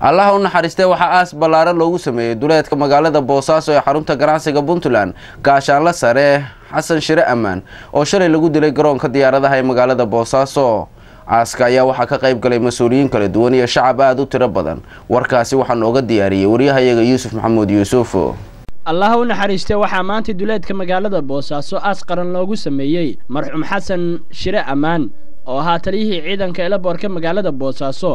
allaha u naxariistee waxaa aas ballaaran loogu sameeyey duleedka magaalada boosaaso ee xarunta ganacsiga puntland gaashaanla sare xasan shire ammaan oo shalay lagu dilay garoonka diyaaradaha ee magaalada boosaaso. Aaska ayaa waxaa ka qayb galay mas'uuliyiin kala duwan iyo shacab aada u tiro badan. Warkaasi waxaa nooga diyaariyey waryahayaga yuusuf maxamuud yuusuf. Allaha u naxariistee waxaa maanta duleedka magaalada boosaaso aas qaran loogu sameeyey marxuum xasan shire ammaan oo ahaa taliyihii ciidanka elaboorka magaalada boosaaso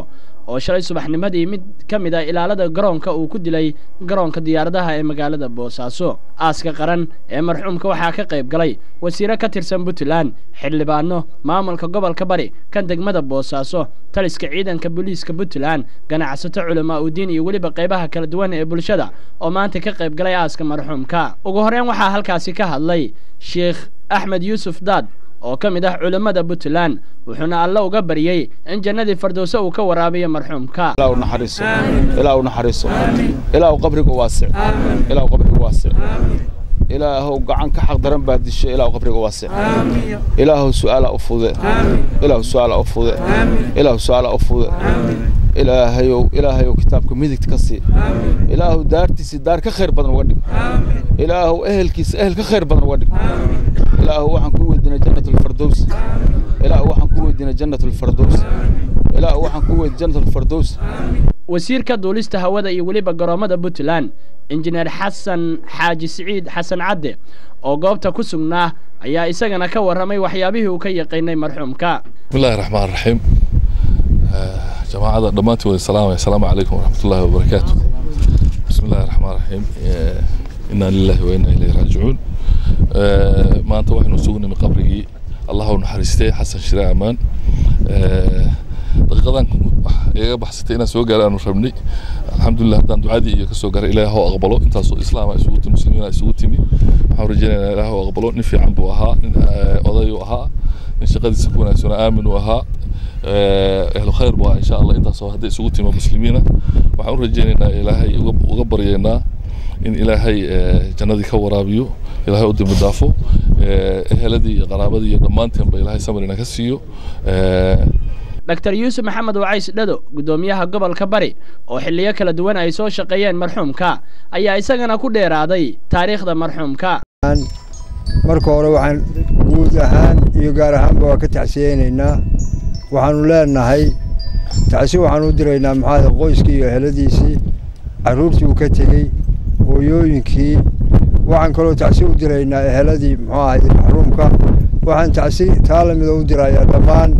oo shalay subaxnimadii mid ka mid a ilaalada garoonka uu ku dilay garoonka diyaaradaha ee magaalada boosaaso aaska qaran ee marxuumka waxaa ka qayb galay wasiire ka tirsan puntland xildhibaano maamulka gobolka bari kan degmada boosaaso taliska ciidanka booliiska puntland ganacsato culamaa udiin iyo weliba qaybaha kala duwan ee bulshada oo maanta ka qayb galay aaska marxuumka. Ugu horreyn waxaa halkaasi ka hadlay sheekh axmed yuusuf daad oo ka mid ah culammada puntland wuxuuna alle uga baryey in jannadii fardowse uu ka waraabiyo marxuumka ilaa naxariiso ilaa qabriga waasic ilaa qabriga waasic ilaahow gacan ka xaq daran baa disho ilaa u qabriga waasic ilaahow su'aala u fude ilaahow su'aala u fude ilaahow su'aala u fude ilaahayow ilaahayow kitaabka midigta ka sii ilaahow daartiisii daar ka khayr badan uga dhig ilaahow ehelkiisa ehel ka khayr badan uga dhig ilaahow waxaan ku weydiinay jannat alfardows waxaan ku weydiinay jannat alfardows waxaan ku weydiinay jannat alfardows wasiirka duulista hawada iyo weliba garoomada puntland injineer xasan xaaji siciid xasan cadde oo goobta ku sugnaa ayaa isagana ka warramay waxyaabihii uu ka yaqiinay marxuumka. Bismillahi raxmaan raxiim jamaacada dhammaantiin wada salaamaya asalaamu calaykum waraxmatullahi wabarakaatu bismillahi raxmaan raxiim inaa lillahi wa inaa ilayhi raajicuun maanta waxaynu sugu nimi qabrigii. Allah u xasan shire ammaan daqiiqadan igaga baxsatay inaan soo gaaro aanu rabnay. Alxamdulilah haddaan ducadii iyo ka soo garay ilaah oo aqbalo. Intaasoo islaama isugu timi muslimiina isugu timi. Waxaan rajaynaynaa ilaah oo aqbalo. Nin fiican buu ahaa nin oday uu ahaa nin shaqadiisa ku wanaagsanoo aamin ahaa. Ahlu khayr buu ahaa insha allah intaasoo hadday isugu timi muslimiina waxaan u rajaynaynaa ilaahay uga baryaynaa in ilaahay jannadii ka waraabiyo ilaahay u dembi dhaafo eheladii iyo qaraabadii iyo dhammaanteenba ilaahay samarina ka siiyo. Dr yuusuf maxamed wacays dhado guddoomiyaha gobolka bari oo xilliyo kala duwan ay soo shaqeeyeen marxuumka ayaa isagana ku dheeraaday taariikhda marxuumka. Marka hore waxaan guud ahaan iyo gaar ahaanba waa ka tacsiyeynaynaa waxaanu leenahay tacsi waxaan u diraynaa maxaada qoyskii iyo eheladiisii carruurtii uu ka tegey hooyooyinkii. Waxaan kaloo tacsi u diraynaa eheladii muxuu ahay maxruumka. Waxaan tacsi taa lamida u dirayaa dhammaan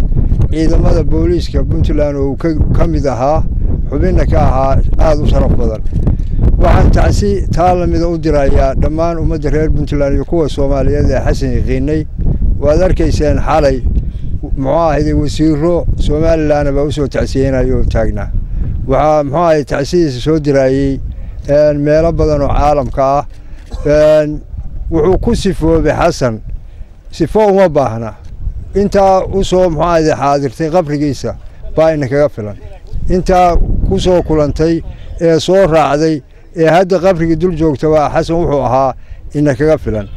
ciidamada booliiska puntland oo ka mid ahaa xubinna ka ahaa aada u sharaf badan. Waxaan tacsi taa lamida u dirayaa dhammaan ummadda reer puntland iyo kuwa soomaaliyeed ee xasan yaqiinay waad arkayseen xalay muxuu ahayde wasiiro somalilanna baa u soo tacsiyeynayo oo taagnaa. Waxaa muxuu ahay tacsidiisa soo diraayey meelo badan oo caalamka ah. Wuxuu ku sifoobay xasan. Sifo uma baahna. Intaa u soo muxuu xaadirtay qabrigiisa baa ina kaga filan. Intaa ku soo kulantay ee soo raacday ee hadda qabrigii dul joogta waa xasan wuxuu ahaa ina kaga filan.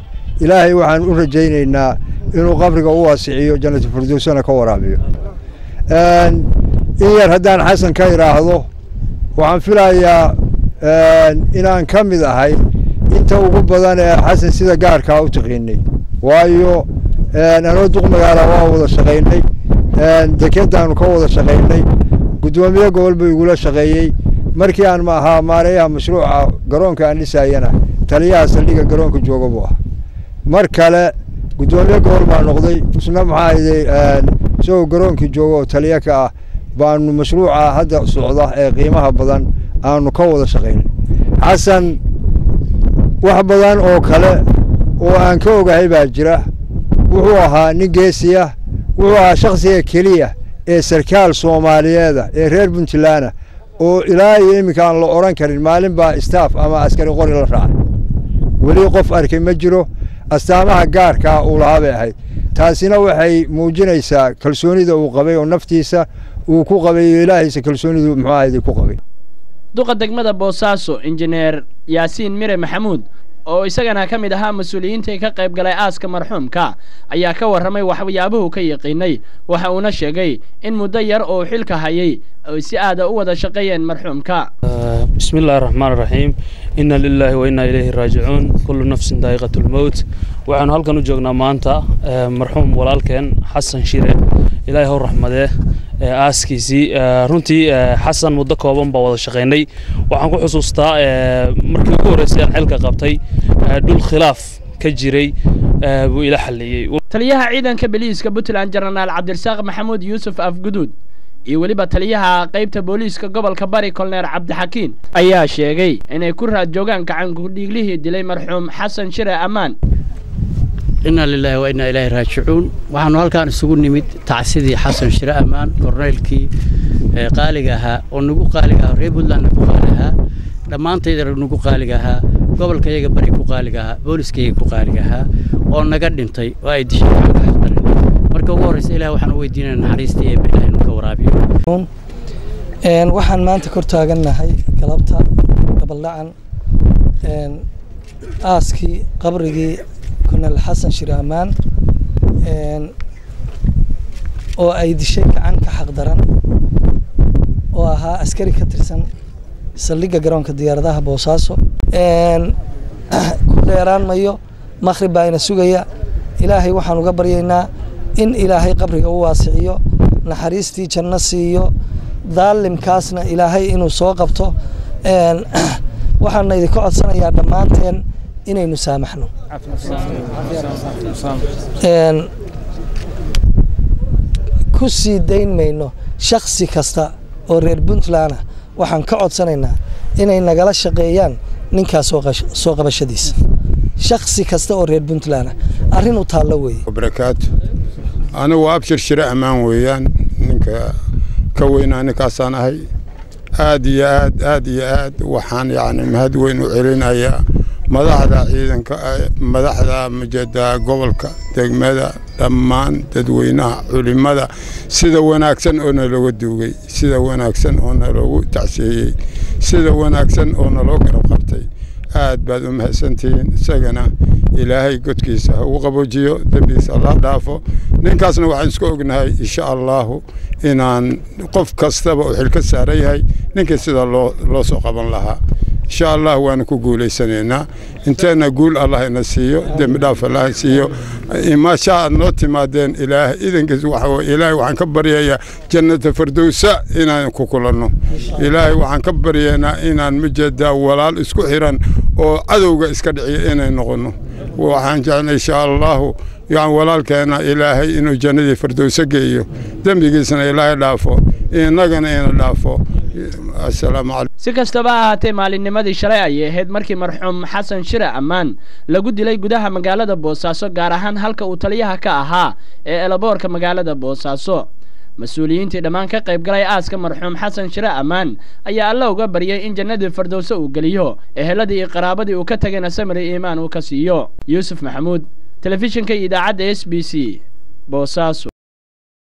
Ilaahay waxaan u rajaynaynaa inuu qabriga u waasiciyo jannatu firdowsana ka waraabiyo. In yar haddaan xasan ka idhaahdo waxaan filayaa inaan ka mid ahay inta ugu badan ee xasan sida gaarkaa u taqiinay waayo anoo duq magaala waa wada shaqaynay dekedaanu ka wada shaqaynay guddoomiye gobol buu igula shaqeeyey. Markii aan ahaa maareeyaha mashruuca garoonka aan dhisayana taliyaha saldhigga garoonka jooga buu ah mar kale guddoomiye gobol baa noqday isna maxaa ahayday isagoo garoonkii jooga oo taliye ka ah baanu mashruuca hadda socda ee qiimaha badan aanu ka wada shaqaynay xasan wax badan oo kale oo aan ka ogahay baa jira. Wuxuu ahaa nin geesiya wuxuu ahaa shakhsiga keliya ee sarkaal soomaaliyeeda ee reer puntland oo ilaa iyo iminka aan la odhan karin maalin baa staff ama askari qori la raacay weli qof arkay ma jiro astaamaha gaarkaa uu lahaa bay ahayd. Taasina waxay muujinaysaa kalsoonida uu qabay oo naftiisa uu ku qabay iyo ilaahaysa kalsoonidu muxuu ahayday ku qabay duqa degmada boosaaso injineer yaasiin mire maxamuud oo isagana ka mid ahaa mas'uuliyiintii ka qayb galay aaska marxuumka ayaa ka warramay waxyaabuhu ka yaqiinay. Waxa uuna sheegay in muddo yar oo xilka hayay ay si aada u wada shaqeeyeen marxuumka. Bismi illahi raxmaan raxiim ina lilaahi wa innaa ilayhi raajicuun. Kullu nafsin daaiqat lmowt waxaanu halkan u joognaa maanta marxuum walaalkeen xasan shire ilaahay haw raxmadee aaskiisii runtii xasan muddo kooban baa wada shaqaynay. Waxaan ku xusuustaa markii ugu horreysay aan xilka qabtay dhul khilaaf ka jiray buu ila xalliyey. Taliyaha ciidanka biliiska puntland jenaraal cabdirasaaq maxamuud yuusuf afguduud iyo weliba taliyaha qaybta booliiska gobolka bari kolneer cabdixakiin ayaa sheegay inay ku raad joogaan gacankudhiiglihii dilay marxuum xasan shire ammaan inaa lilaahi wa ilaahi raajicuun waxaanu halkaan isugu nimid tacsidii xasan shire ammaan korneylkii qaaliga ahaa oo nagu qaaliga ahaa reer nagu qaali ahaa dhammaantaydana nagu qaaliga ahaa gobolkayaga bari ku qaaliga ahaa booliskayaga ku qaaliga ahaa oo naga dhintay oo ay dishay marka ugu horreysa ilaah waxaan u weydiinaya naxariistii eebba ilaah inuu ka waraabiyo. Waxaan maanta kor galabta gabaldhacan aaskii qabrigii kolonel xasan ammaan oo ay dishay gacan ka xaqdaran oo ahaa askari ka tirsan saldhigga garoonka diyaaradaha boosaaso. Ku dheeraan mayo makhrib baa ina sugaya. Ilaahay waxaan uga baryaynaa in ilaahay qabriga u waasiciyo naxariistii janno siiyo daalimkaasna ilaahay inuu soo qabto. Waxaana idinka codsanayaa dhammaanteen inaynu saamaxno. Ku sii dayn mayno shaksi kasta oo reer puntland ah waxaan ka codsanaynaa inay nagala shaqeeyaan ninkaas soo qabashadiisa shaksi kasta oo reer puntland ah arrin u taallo weeye. Barakaatu anigu abshir shire ammaan weeyaan. Ninka ka weynaa ninkaasaan ahay. Aad iyo aad aad iyo aad waxaan yacni mahad weyn u celinayaa madaxda ciidanka madaxda mujada gobolka degmada dhammaan dadweynaha culimada sida wanaagsan oo nalooga duugay sida wanaagsan oo naloogu tacsiyeeyey sida wanaagsan oo naloo garab qabtay. Aad baad u mahadsantihiin isagana ilaahay godkiisa ha ugu qaboojiyo dembigiisa allah dhaafo. Ninkaasna waxaan isku ognahay insha allahu inaan qof kastaba uu xilka saaran yahay ninkii sida loo loo soo qaban lahaa insha allah waana ku guulaysanaynaa inteena guul allah ina siiyo dembi dhaaf allah siiyo. Imaasha aad noo timaadeen ilaahay idankiis ilaahay waxaan ka baryayaa jannata fardowsa inaan ku kulanno. Ilaahay waxaan ka baryaynaa inaan mujeedaa walaal isku xiran oo cadowga iska dhiciya inay noqonno. Waxaan jeclay insha allahu yan walaalkeena ilaahay inuu jannadii fardowsa geeyo. Dembigiisna ilaahay dhaafo innagana ina dhaafo si kastaba ha ahaatee maalinnimadii shalay ayay ahayd. Markii marxuum xasan shire ammaan lagu dilay gudaha magaalada boosaaso gaar ahaan halka uu taliyaha ka ahaa ee elaboorka magaalada boosaaso. Mas'uuliyiintii dhammaan ka qayb galay aaska marxuum xasan shire ammaan ayaa alla uga baryay in jannadii fardowse uu geliyo eheladii iyo qaraabadii uu ka tagayna samiri iimaan uu ka siiyo. Yuusuf maxamuud telefishinka iyo idaacadda s b c boosaaso